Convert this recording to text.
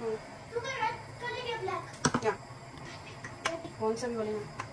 हाँ। क्या कौन सा भी बोलेंगे?